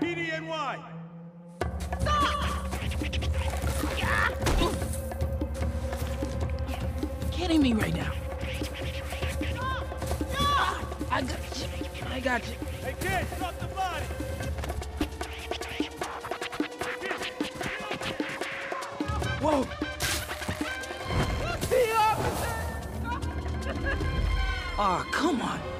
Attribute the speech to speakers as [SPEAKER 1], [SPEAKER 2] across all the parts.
[SPEAKER 1] PDNY!
[SPEAKER 2] Kidding me right now. I got you. I got you.
[SPEAKER 1] Hey, kid, drop the body!
[SPEAKER 2] Whoa. Aw,
[SPEAKER 1] ah,
[SPEAKER 3] come on.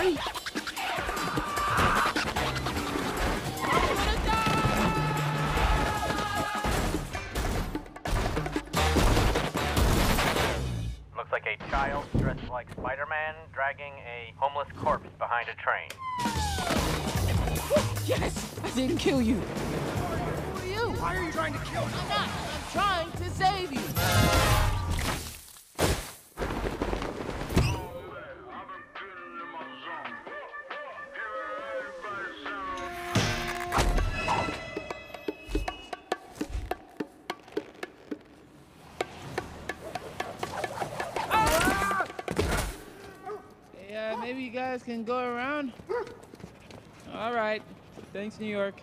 [SPEAKER 2] Sorry.
[SPEAKER 4] Looks like a child dressed like Spider-Man dragging a homeless corpse behind a train.
[SPEAKER 2] Yes, I didn't kill you. Who are you? Why are you trying to kill me? I'm not. I'm trying to save maybe you guys can go around. All right. Thanks, New York.